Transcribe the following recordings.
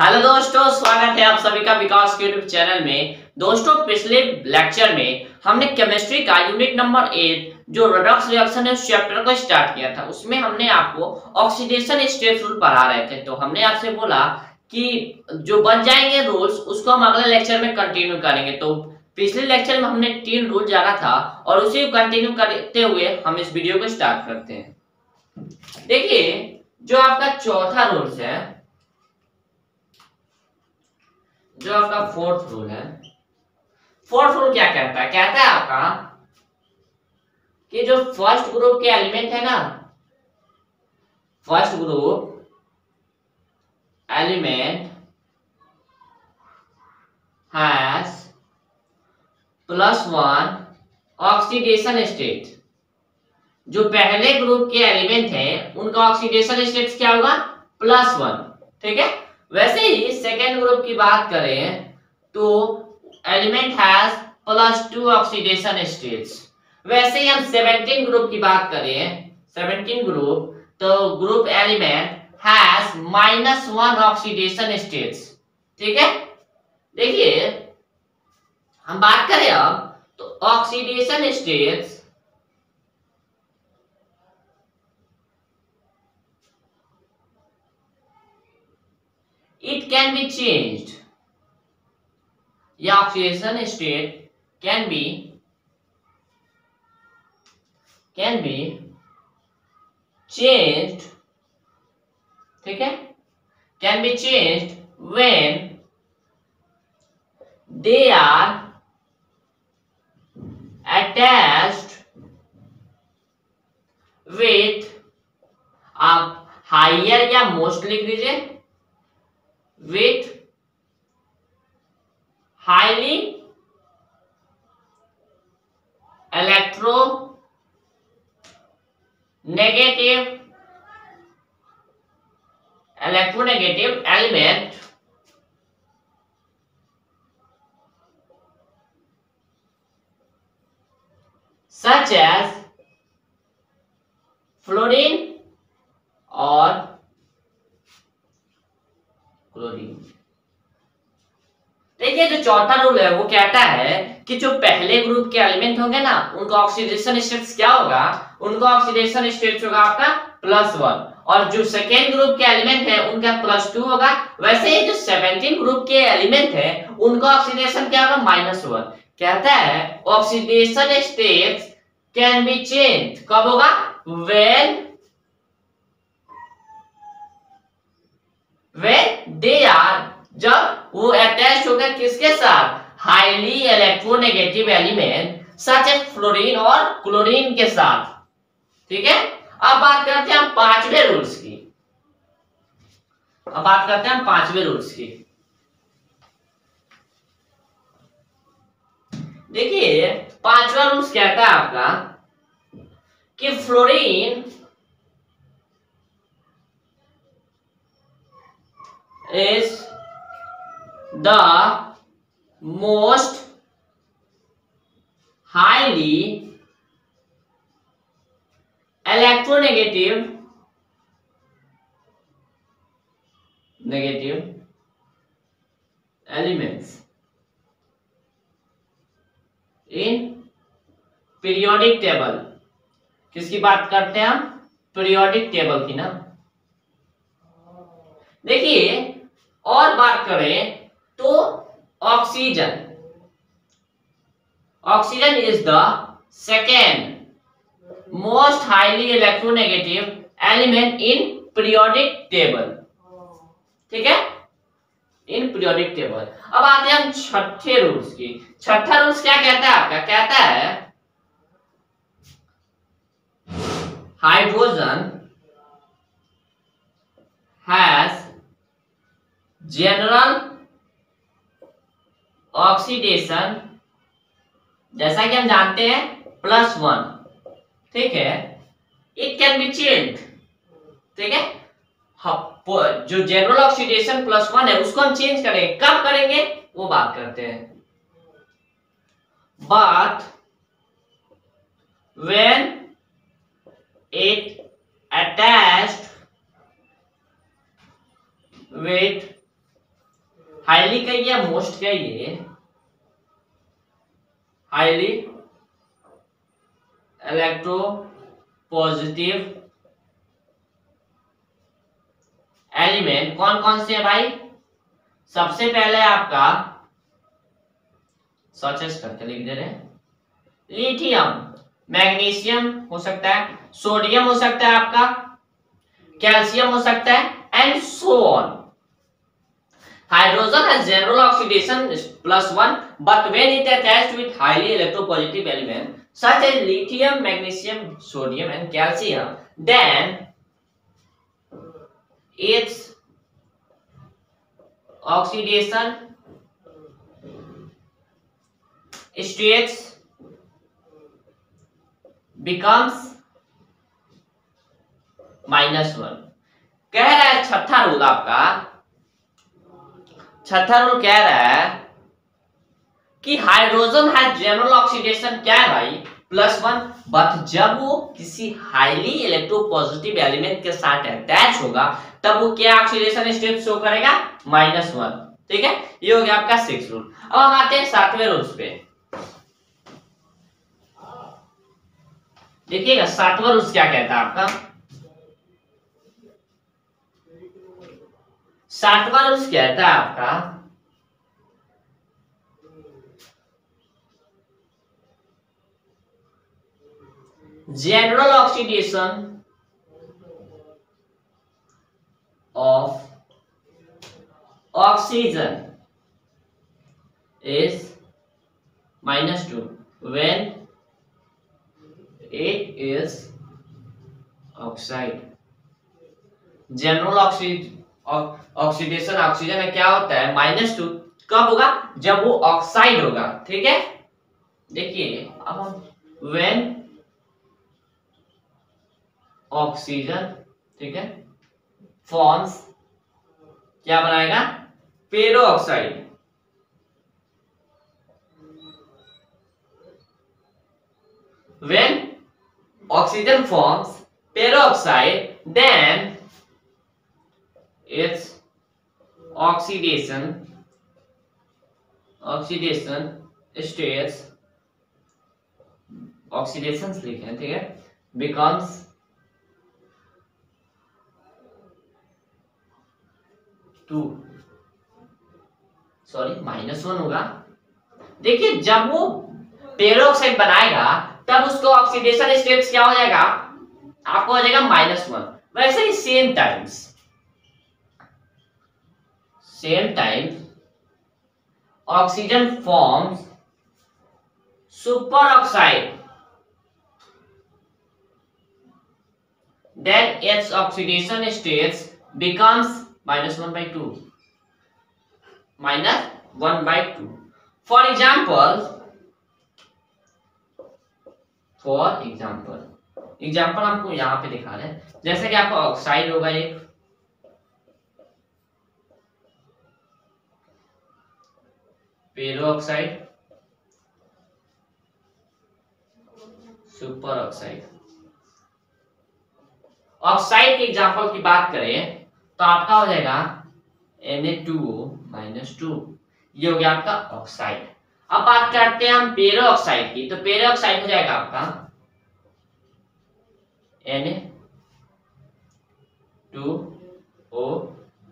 Hello दोस्तों, स्वागत है आप सभी का विकास यूट्यूब चैनल में। दोस्तों, पिछले लेक्चर में हमने केमिस्ट्री का यूनिट नंबर एट जो रिडक्स रिएक्शन है, उस चैप्टर को स्टार्ट किया था। उसमें हमने आपको ऑक्सीडेशन स्टेप रूल पढ़ा रहे थे। तो हमने आपसे बोला कि जो बन जाएँगे रूल्स उसको हम अगले लेक्चर में कंटिन्यू करेंगे। तो पिछले लेक्चर में हमने तीन रूल जाना था और उसी कंटिन्यू करते हुए हम इस वीडियो को स्टार्ट करते हैं। देखिए, जो आपका चौथा रूल्स है जो आपका फोर्थ रूल है। फोर्थ रूल क्या कहता है? कहता है आपका कि जो फ़र्स्ट ग्रुप के एलिमेंट है ना first group element has plus one oxidation state जो पहले ग्रुप के एलिमेंट है, उनका ऑक्सीडेशन स्टेट क्या होगा? प्लस वन ठीक है? वैसे ही सेकेंड ग्रुप की बात करें तो element has plus two oxidation states वैसे ही हम सेवेंटीन ग्रुप की बात करें सेवेंटीन ग्रुप तो group element has minus one oxidation states ठीक है? देखिए, हम बात करें अब तो oxidation states it can be change या oxygen state can be can be change ठीक है? Can be change when they are attached with आप हाइयर या मोस्ट लिख लीजिए with highly electro negative electronegative element such as fluorine or chlorine देखिए चौथा rule है, वो कहता है कि जो पहले ग्रुप के एलिमेंट होंगे ना, उनका ऑक्सीडेशन स्टेट्स क्या होगा? उनका ऑक्सीडेशन स्टेट्स होगा आपका प्लस वन और जो सेकेंड ग्रुप के एलिमेंट है, उनका प्लस टू होगा. वैसे ही जो सेवेंटीन ग्रुप के एलिमेंट है, उनका ऑक्सीडेशन क्या होगा? माइनस वन कहता है oxidation states can be change कब होगा? वेन when they are जब वो अटैच हो गए किसके साथ? Highly electronegative element such a fluorine और क्लोरीन के साथ। ठीक है? अब बात करते हैं हम पाँचवें रूल्स की। अब बात करते हैं हम पाँचवें रूल्स की। देखिए, पांचवा रूल्स कहता है आपका? कि fluorine is the most highly electronegative negative elements in periodic table किसकी बात करते हैं हम? पीरियोडिक टेबल की ना। देखिए, और बात करें तो oxygen oxygen is the second most highly electronegative element in periodic table ठीक है? इन पीरियोडिक टेबल अब आते हैं हम छठे रूल्स की। छठा रूल्स क्या कहता है आपका? कहता है हाइड्रोजन हैज़ जनरल ऑक्सीडेशन जैसा कि हम जानते हैं प्लस वन ठीक है? इट कैन बी चेंज ठीक है? जो जनरल ऑक्सीडेशन प्लस वन है, उसको हम चेंज करेंगे कब करेंगे? वो बात करते हैं। But, when it या मोस्ट कहिए हाईली इलेक्ट्रो पॉजिटिव एलिमेंट कौन कौन से है भाई? सबसे पहले आपका सचेस करके लिख दे रहे हैं। लिथियम मैग्नीशियम हो सकता है सोडियम हो सकता है आपका कैल्शियम हो सकता है एंड सो हाइड्रोजन है general oxidation plus one but when it attach with highly electropositive element such as lithium magnesium sodium and calcium then its oxidation states becomes minus one कह रहा है छठा रूल आपका छठा रूल कह रहा है कि हाइड्रोजन है जनरल ऑक्सीडेशन क्या है भाई? प्लस वन बट जब वो किसी हाईली इलेक्ट्रोपॉजिटिव एलिमेंट के साथ अटैच होगा, तब वो क्या ऑक्सीडेशन स्टेप शो करेगा? माइनस वन ठीक है? ये हो गया आपका सिक्स रूल अब हम आते हैं सातवें रूल्स पे। देखिएगा, सातवां रूल्स क्या कहता है आपका? सातवां लूज क्या था आपका? General oxidation of oxygen is minus two when it is oxide general oxygen oxidation oxygen में क्या होता है? माइनस टू कब होगा? जब वो ऑक्साइड होगा, ठीक है? देखिए, अब हम व्हेन ऑक्सीजन ठीक है? फॉर्म्स क्या बनाएगा? Peroxide when oxygen forms peroxide, then its oxidation. Oxidation states, oxidation लिखे हैं ठीक है? Becomes two sorry minus one होगा। देखिए, जब वो पेरोक्साइड बनाएगा, तब उसको ऑक्सीडेशन स्टेट्स क्या हो जाएगा? आपको हो जाएगा माइनस वन वैसे ही same times time oxygen forms superoxide then its oxidation states becomes minus 1 by 2 minus 1 by 2 for example for example example आपको यहाँ पे दिखा रहे हैं जैसे कि आपका ऑक्साइड होगा एक peroxide superoxide oxide के एग्ज़ाम्पल की बात करें तो आपका हो जाएगा Na2O माइनस टू ये हो गया आपका ऑक्साइड। अब बात करते हैं हम पेरो ऑक्साइड की। तो पेरो ऑक्साइड हो जाएगा आपका Na टू ओ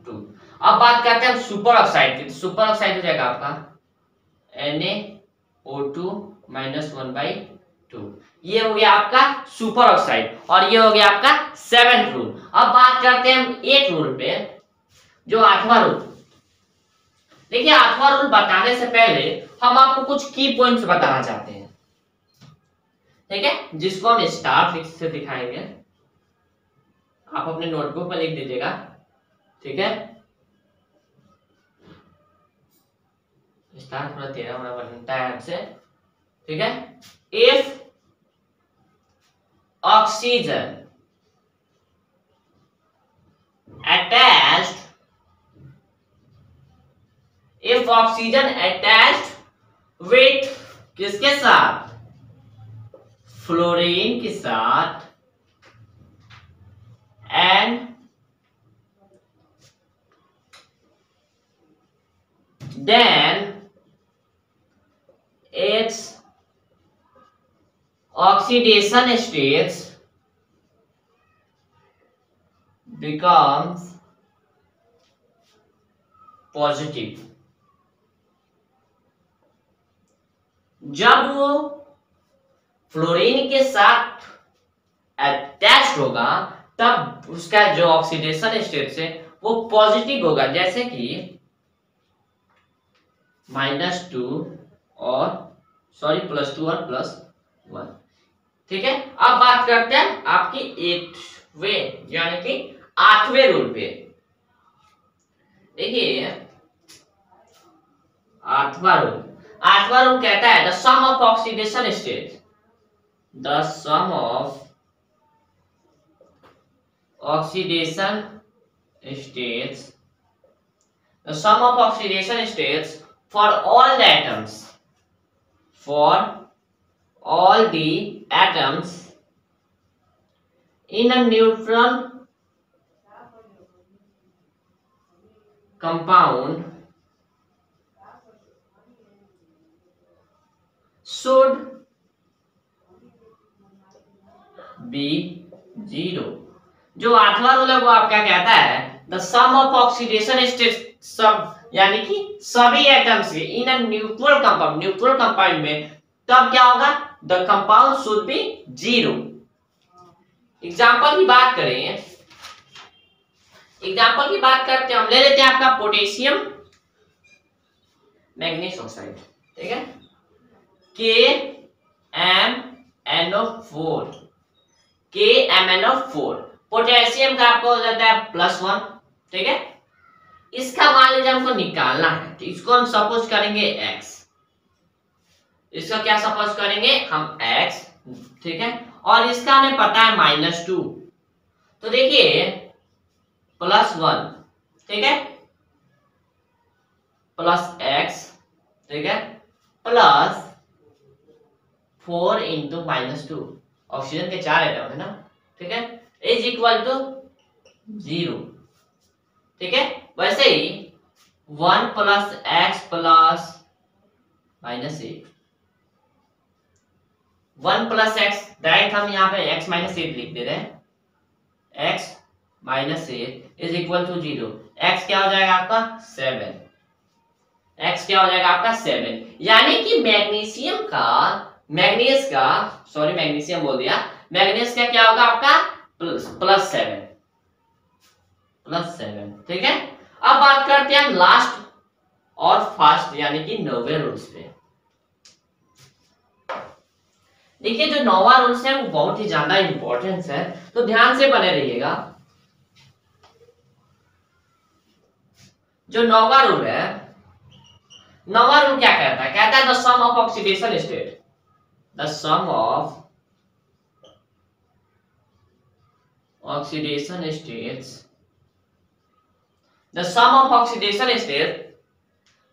टू अब बात करते हैं हम सुपर ऑक्साइड की। तो सुपर ऑक्साइड हो जाएगा आपका Na O two minus one by two ये हो गया आपका सुपर ऑक्साइड और ये हो गया आपका सेवेंथ रूल अब बात करते हैं हम एट रूल पे, जो आठवां रूल देखिए, आठवां रूल बताने से पहले हम आपको कुछ की पॉइंट्स बताना चाहते हैं। ठीक है? जिसको हम स्टार से दिखाएँगे। आप अपने नोटबुक में लिख दीजिएगा। ठीक है? स्थान प्रत्यय हमारा बनता है आपसे ठीक है? If oxygen attach if oxygen attach with किसके साथ? फ्लोरीन के साथ and then its oxidation states becomes positive. जब वो फ्लोरीन के साथ अटैच होगा, तब उसका जो ऑक्सीडेशन स्टेट है, वो पॉजिटिव होगा। जैसे कि माइनस टू और सॉरी प्लस टू और प्लस वन ठीक है? अब बात करते हैं आपकी एटवे यानी कि आठवें रूल पे। देखिए आठवा रूल आठवा रूल कहता है the sum of oxidation state the sum of oxidation states the sum of oxidation states for all the atoms. For all the atoms in a neutral compound should be zero जो आठवां rule है वो आपका कहता है the sum of oxidation state सब यानी कि सभी एटम्स के इन न्यूट्रल कंपाउंड न्यूट्रल कंपाउंड में, तब क्या होगा? The compound should be zero example की बात करें। एग्जांपल की बात करते हैं, हम ले लेते हैं आपका पोटेशियम मैग्नीज ऑक्साइड ठीक है? K M N O four K M N O four potassium का आपको हो जाता है प्लस वन ठीक है? इसका मान लीजिए हमको निकालना है। तो इसको हम सपोज़ करेंगे एक्स इसका क्या सपोज़ करेंगे? हम एक्स ठीक है? और इसका हमें पता है माइनस टू तो देखिए प्लस वन ठीक है? प्लस एक्स ठीक है? Plus four into minus two oxygen के चार एटम है ना? ठीक है? इज़ इक्वल टू ज़ीरो ठीक है? वैसे ही one plus x plus minus eight one plus x, direct हम यहाँ पे एक्स माइनस एट लिख दे रहे हैं। X minus eight is equal to zero. X क्या हो जाएगा आपका? सेवन। एक्स क्या हो जाएगा आपका? सेवन। यानी कि मैग्नीशियम का, मैग्नीज का, सॉरी मैग्नीशियम बोल दिया, मैग्नीज का क्या होगा आपका? Plus seven. प्लस सेवन, ठीक है? अब बात करते हैं लास्ट और फास्ट यानी कि नोवे रूल्स पे। देखिए, जो नौवा रूल्स है, वो बहुत ही ज़्यादा इंपॉर्टेंस है। तो ध्यान से बने रहिएगा। जो नौवा रूल है, नौवा रूल क्या कहता है? कहता है the sum of oxidation state the sum of oxidation states the sum of oxidation state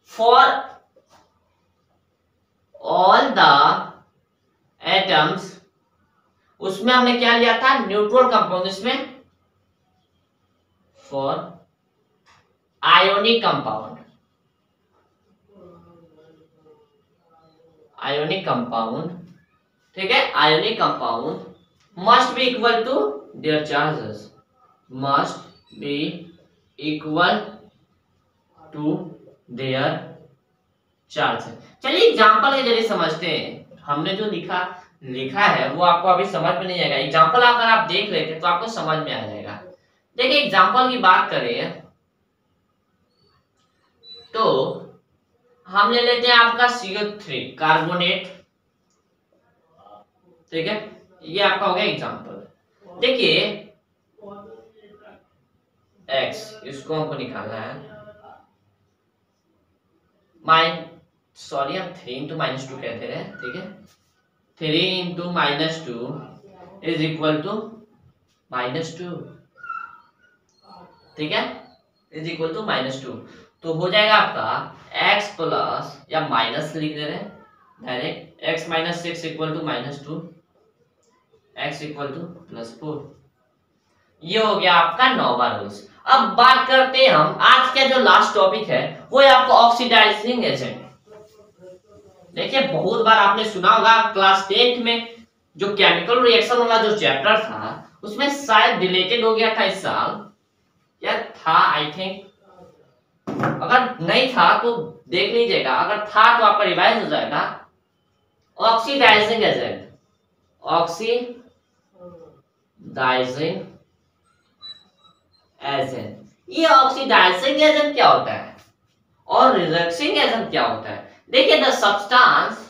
for all the atoms उसमें हमने क्या लिया था न्यूट्रल कंपाउंड इसमें for ionic compound ionic compound ठीक है ionic compound must be equal to their charges must be equal to their charge चलिए example के ज़रिए समझते हैं। हमने जो लिखा लिखा है, वो आपको अभी समझ में नहीं आएगा। एग्जांपल अगर आप देख लेते तो आपको समझ में आ जाएगा। देखिए एग्जांपल की बात करें। तो हम ले लेते हैं आपका CO3 कार्बोनेट ठीक है? ये आपका हो गया एग्जांपल देखिए x, इसको हमको निकालना है। माइन सॉरी हम थ्री इंटू माइनस टू कहते रहे ठीक है? Three into minus two is equal to minus two ठीक है? Is equal to minus two तो हो जाएगा आपका x प्लस या माइनस लिख दे रहे direct x minus six equal to minus two x equal to plus four ये हो गया आपका नौवा रूल्स अब बात करते हैं हम, आज का जो लास्ट टॉपिक है वो है आपको ऑक्सीडाइजिंग एजेंट देखिए, बहुत बार आपने सुना होगा क्लास टेंथ में जो केमिकल रिएक्शन वाला जो चैप्टर था, उसमें शायद डिलेटेड हो गया था इस साल। या था आई थिंक अगर नहीं था तो देख लीजिएगा। अगर था तो आपका रिवाइज हो जाएगा। ऑक्सीडाइजिंग एजेंट ऑक्सीडाइजिंग एजेंट ये ऑक्सीडाइजिंग एजेंट क्या होता है? और रिडक्सिंग एजेंट क्या होता है? देखिए the substance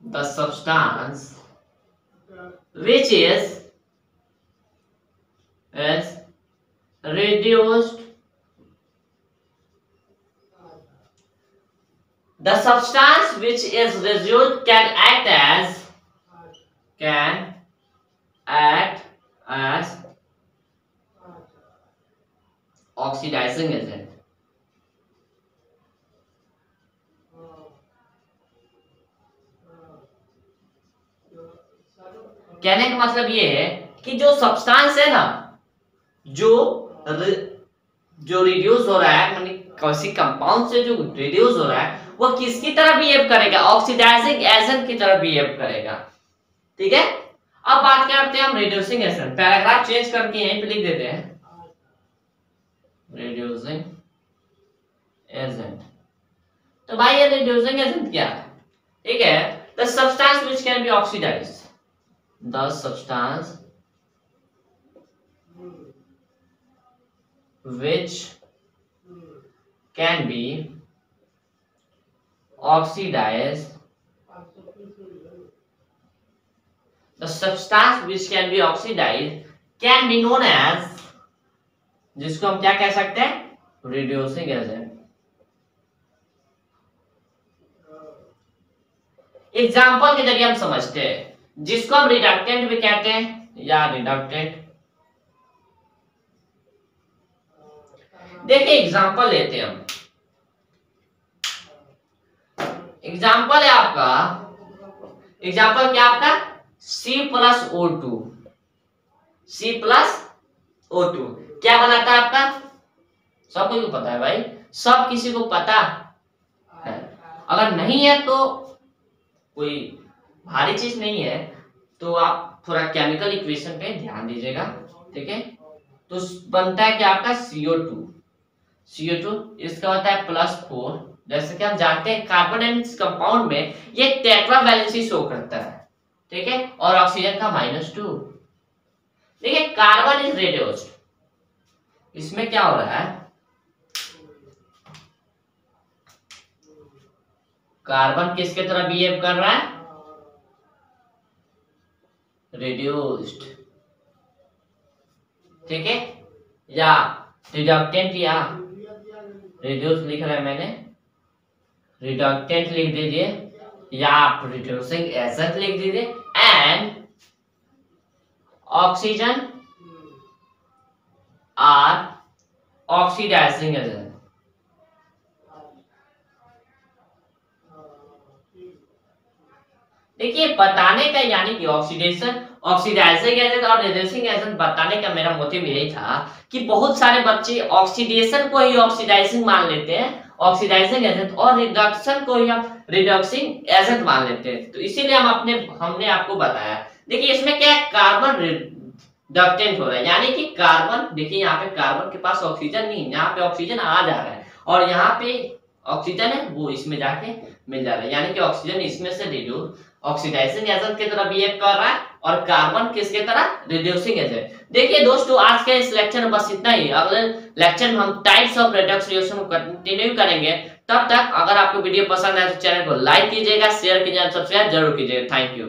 the substance which is is reduced the substance which is reduced can act as can act as oxidizing agent. कहने का मतलब ये है कि जो सब्सटेंस है ना, जो जो रिड्यूस हो रहा है मानी किसी कंपाउंड से जो रिड्यूस हो रहा है, वो किसकी तरह बिहेव करेगा? ऑक्सीडाइजिंग एजेंट की तरह बिहेव करेगा। ठीक है? अब बात करते हैं हम? रिड्यूसिंग एजेंट पैराग्राफ चेंज करके यहीं पे लिख देते हैं। रिड्यूसिंग एजेंट तो भाई ये रिड्यूसिंग एजेंट क्या है? ठीक है? The substance which can be oxidise the substance which can be oxidized the substance which can be oxidized can be known as, जिसको हम क्या कह सकते हैं? रिड्यूसिंग एजेंट एग्ज़ाम्पल के ज़रिए हम समझते हैं। जिसको हम रिडक्टेंट भी कहते हैं, या रिडक्टेंट देखिए एग्ज़ाम्पल लेते हैं हम। एग्ज़ाम्पल है आपका। एग्ज़ाम्पल क्या आपका? C plus O two C plus O two क्या बनाता है आपका? सबको को पता है भाई। सब किसी को पता है। अगर नहीं है तो कोई भारी चीज़ नहीं है। तो आप थोड़ा केमिकल इक्वेशन पे ध्यान दीजिएगा, ठीक है? तो बनता है क्या आपका? सीओ टू सीओ टू इसका होता है प्लस फोर जैसे कि हम जानते हैं कार्बन एंड कंपाउंड में ये टेट्रा वैलेंसी शो करता है। ठीक है? और ऑक्सीजन का माइनस टू देखिए कार्बन इज़ रेडियोस्ड इसमें क्या हो रहा है? कार्बन किसके तरह बिहेव कर रहा है? रिड्यूस्ड ठीक है? या रिडक्टेंट या रिड्यूस लिख रहा है मैंने। रिडक्टेंट लिख दीजिए। या आप रिड्यूसिंग एजेंट लिख दीजिए। And oxygen are oxidising agent देखिए, बताने का यानी कि ऑक्सीडेशन ऑक्सीडाइजिंग एजेंट और रिड्यूसिंग एजेंट बताने का मेरा मोटिव यही था कि बहुत सारे बच्चे ऑक्सीडेशन को ही ऑक्सीडाइजिंग मान लेते हैं। ऑक्सीडाइजिंग एजेंट और रिडक्शन को हम रिडक्सिंग एजेंट मान लेते हैं। तो इसीलिए हम अपने, हमने आपको बताया। देखिए, इसमें क्या है? कार्बन रिडक्टेंट हो रहा है। यानी कि कार्बन देखिए, यहाँ पे कार्बन के पास ऑक्सीजन नहीं, यहाँ पे ऑक्सीजन आ जा रहा है। और यहाँ पे ऑक्सीजन है, वो इसमें जाके मिल जा रहा है। यानी कि ऑक्सीजन इसमें से रिड्यूस ऑक्सीडाइजिंग एजेंट की तरह बिहेव कर रहा है। और कार्बन किसके तरह? रिड्यूसिंग एजेंट देखिए दोस्तों, आज के इस लेक्चर में बस इतना ही। अगले लेक्चर में हम टाइप्स ऑफ़ रिडक्स रिएक्शन को कंटिन्यू करेंगे। तब तक अगर आपको वीडियो पसंद आए तो चैनल को लाइक कीजिएगा शेयर कीजिएगा सब्सक्राइब ज़रूर कीजिएगा। Thank you